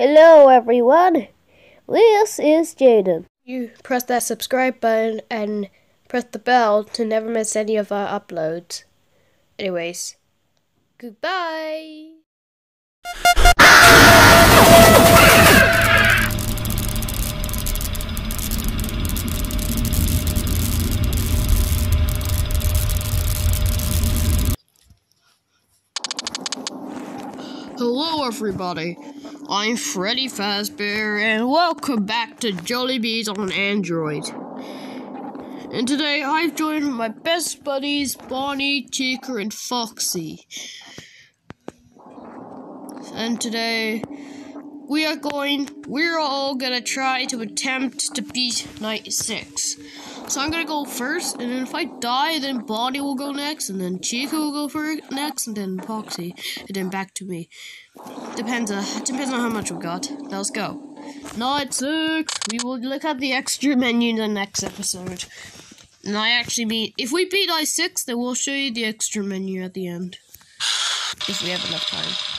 Hello, everyone. This is Jaedon. You press that subscribe button and press the bell to never miss any of our uploads. Anyways, goodbye. Hello, everybody. I'm Freddy Fazbear, and welcome back to Jollibee's on Android. And today I've joined my best buddies, Bonnie, Chica, and Foxy. And today we are going, we're all gonna try to attempt to beat Night 6. So I'm gonna go first, and then if I die, then Bonnie will go next, and then Chica will go for next, and then Foxy, and then back to me. Depends, uh, depends on how much we got. Now let's go. Night 6! We will look at the extra menu in the next episode. And I actually mean, if we beat Night 6, then we'll show you the extra menu at the end. If we have enough time.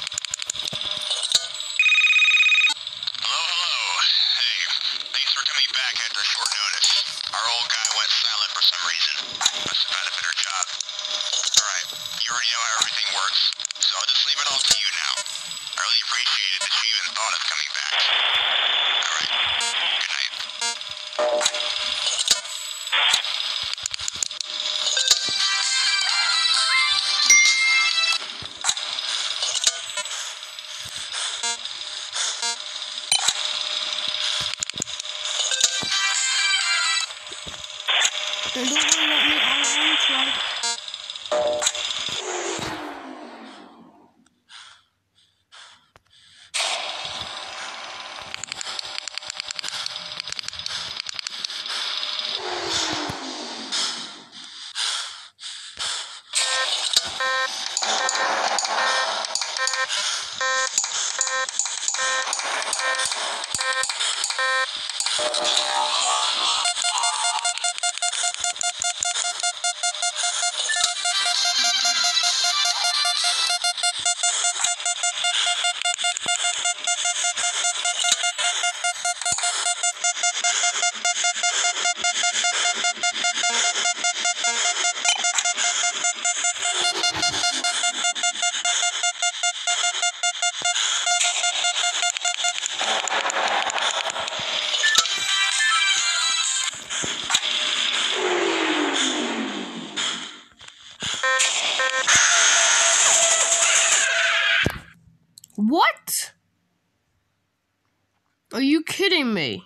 I'll What? Are you kidding me?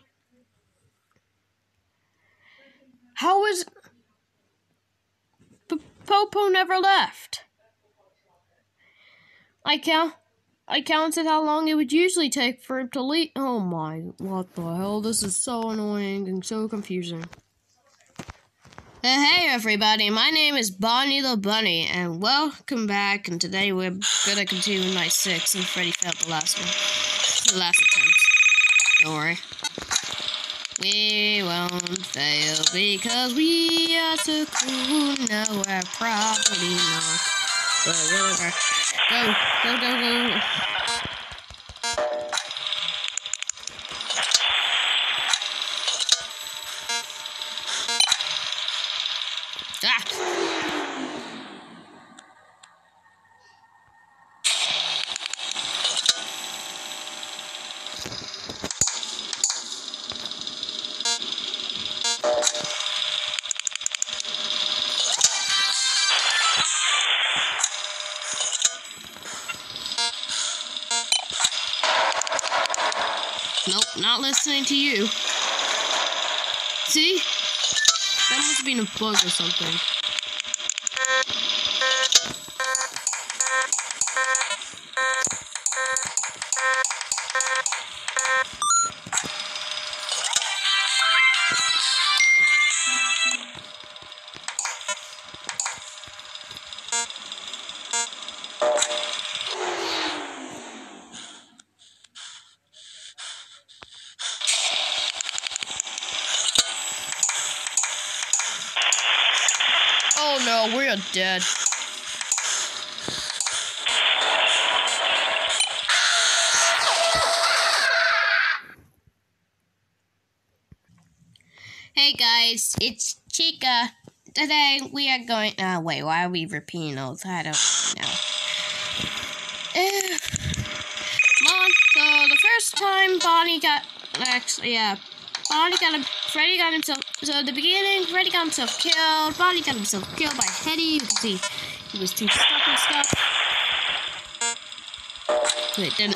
How is. P- Popo never left. I count. I counted how long it would usually take for him to leave. Oh my, what the hell? This is so annoying and so confusing. Hey everybody, my name is Bonnie the Bunny, and welcome back. And today we're gonna continue night six, and Freddy failed the last one, the last attempt. Don't worry, we won't fail because we are so cool. No, we're probably not, but whatever. Go, go, go, go. Listening to you. See? That must have been a bug or something. dead. Hey guys, it's Chica. Today we are going. Uh, wait, why are we repeating those? I don't know. Mom, so the first time Bonnie got. Actually, yeah. Bonnie got. Him, Freddy got himself so at the beginning, Freddy got himself killed. Bonnie got himself killed by Hetty. You can see he was too stuck and stuff. Wait, then.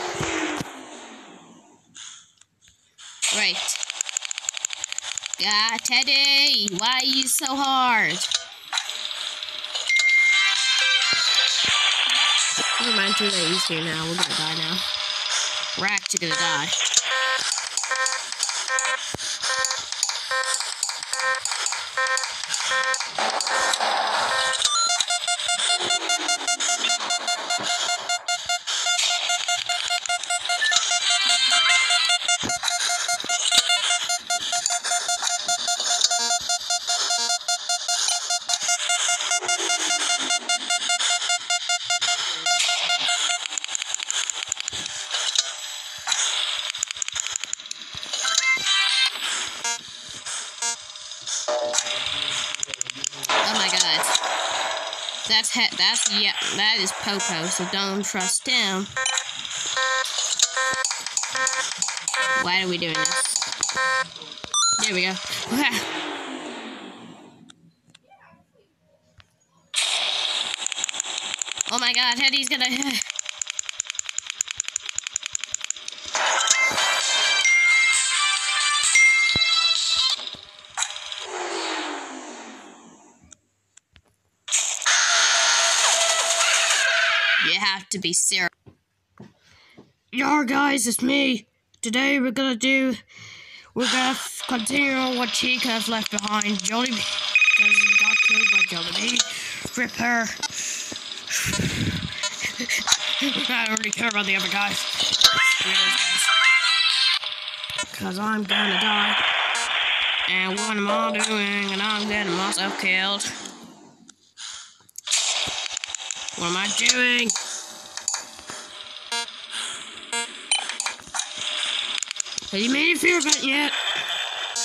Right. God, Teddy, why are you so hard? Never mind, too late. He's here now. We're gonna die now. We're actually gonna die. That's he- that's yeah, that is Popo, so don't trust him. Why are we doing this? There we go. oh my god, Hetty's gonna have to be serious. Yo, guys, it's me. Today we're gonna do. We're gonna continue on what Chica has left behind. Jolly because he got killed by Jollibee. Rip her. I don't really care about the other guys. Because I'm gonna die. And what am I doing? And I'm getting myself killed. What am I doing? Have you made a fear button yet?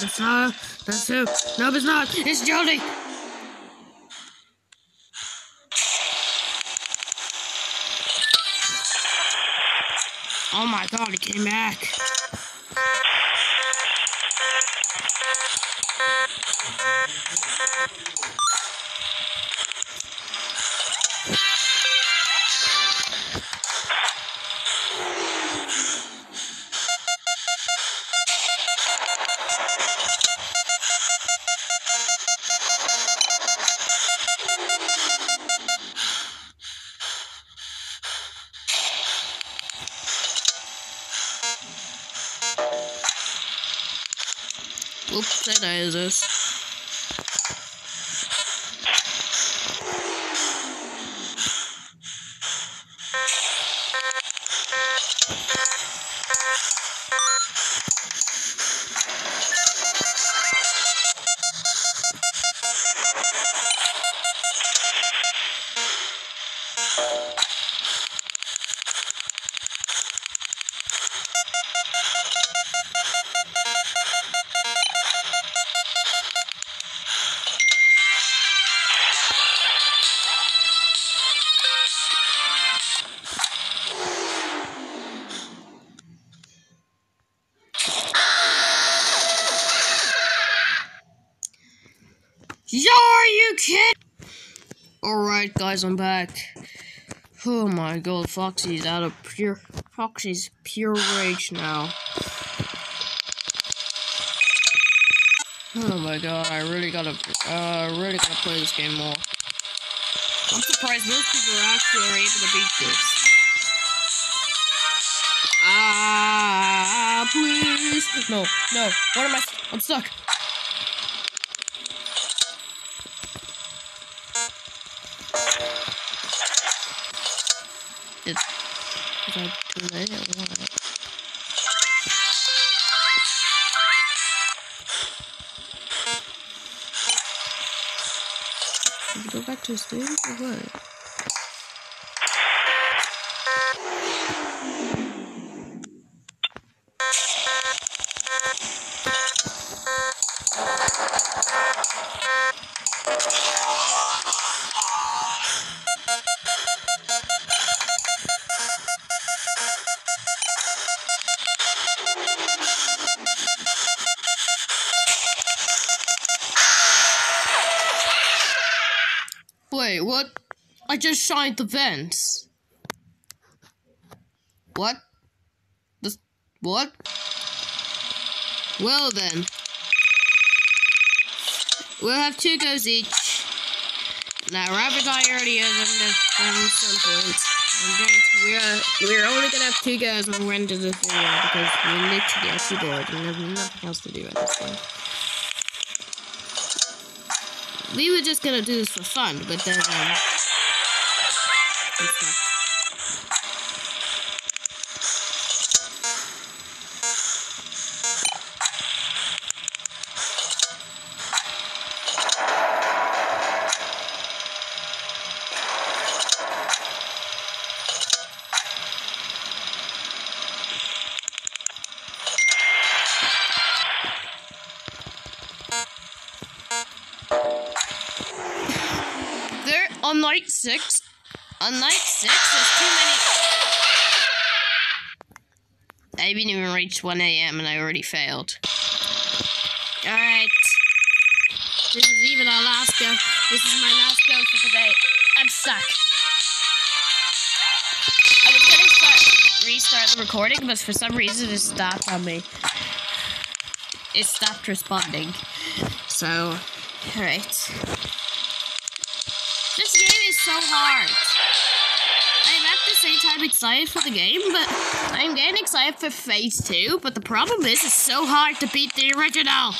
That's not. That's who. No, it's not. It's Jody. Oh my god, he came back. Are you kidding? Alright, guys, I'm back. Oh my god, Foxy's out of pure. Foxy's pure rage now. Oh my god, I really gotta. Uh, really gotta play this game more. I'm surprised most people are actually are able to beat this. Ah, please. No, no. What am I? I'm stuck. That too late or what? Did go back to sleep or what? Wait, what? I just shined the vents. What? This, what? Well then. We'll have two goes each. Now, Rabbit Eye already has under some point. I'm going to, we're, we're only gonna have two goes when we're into this video because we're literally actually bored and have nothing else to do at this point. We were just gonna do this for fun, but then, um, on night six. On night six, there's too many. I haven't even reached 1 a.m. and I already failed. Alright. This is even our last go. This is my last go for today. I'm stuck. I was gonna start restart the recording, but for some reason it stopped on me. It stopped responding. So, alright. So hard. I'm at the same time excited for the game, but I'm getting excited for phase two. But the problem is, it's so hard to beat the original.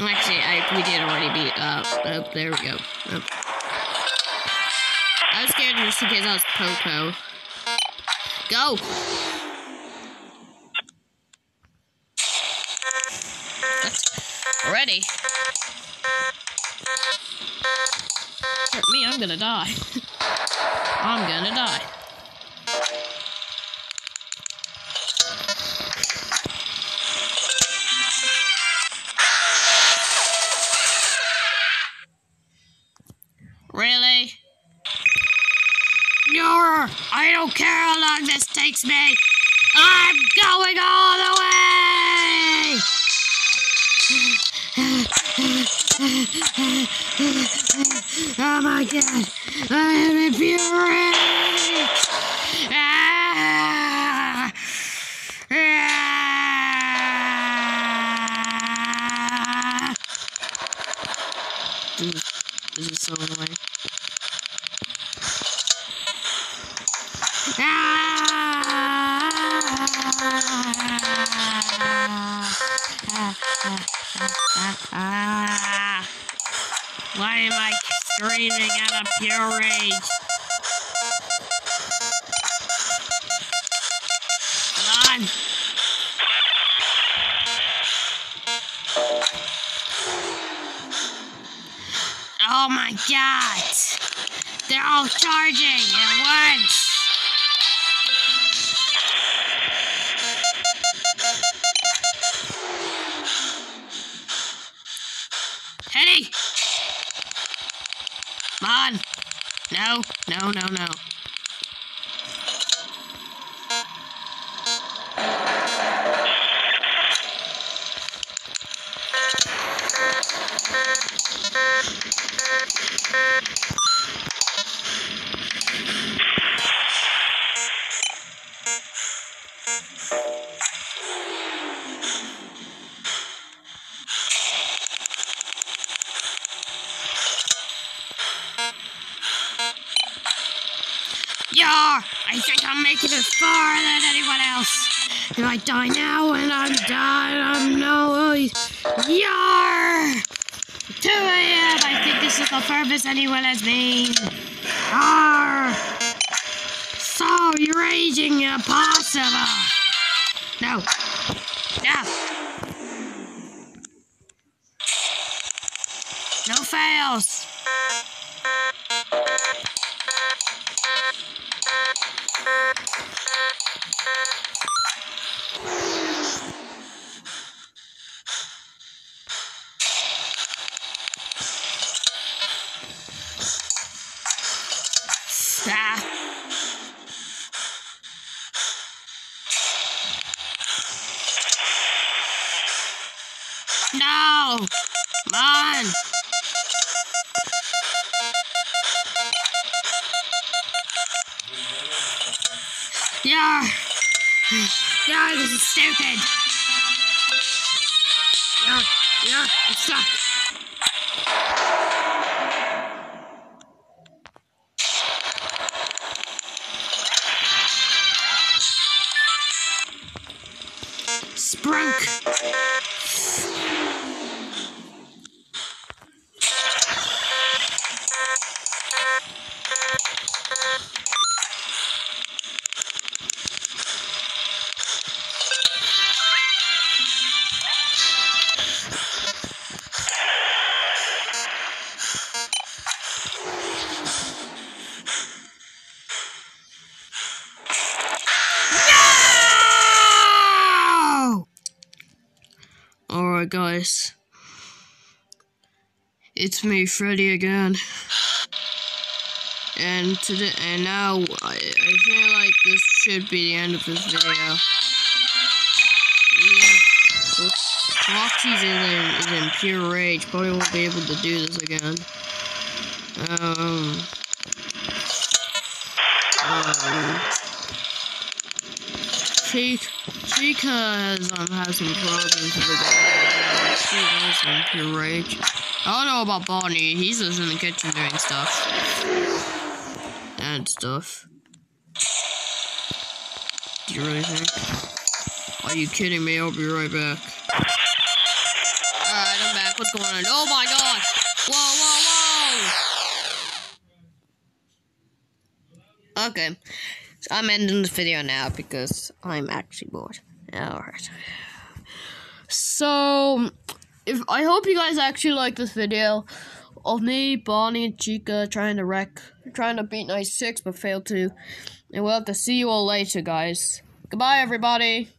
Actually, I we did already beat. Uh, oh, there we go. Oh. I was scared just in case I was Popo. Go. I'm gonna die. I'm gonna die. Really? You're, I don't care how long this takes me. I'm going all the way. God! I am infuriated! Ah! Ah! Is, this is so annoying. Rage? Come on! Oh my god! They're all charging at once! Hetty! Come on! No, no, no, no. Making it farther than anyone else. If I die now and I'm done, I'm no. Yar! 2 a.m. I think this is the furthest anyone has been. Arr! So raging impossible. No. No. No fails. No! Come on! Yeah! Yeah, this is stupid! Yeah, yeah, I'm. It's me, Freddy, again. And today, and now, I, I feel like this should be the end of this video. Yeah. Is in, is in pure rage. Probably won't be able to do this again. Um. Um. Chica, has um has some problems with the She is in pure rage. I don't know about Barney. He's just in the kitchen doing stuff and stuff. Do you really think? Are you kidding me? I'll be right back. Alright, I'm back. What's going on? Oh my god! Whoa, whoa, whoa! Okay. So I'm ending this video now because I'm actually bored. Alright. So, if I hope you guys actually like this video of me, Bonnie, and Chica trying to wreck, trying to beat Night 6 but failed to. And we'll have to see you all later, guys. Goodbye, everybody.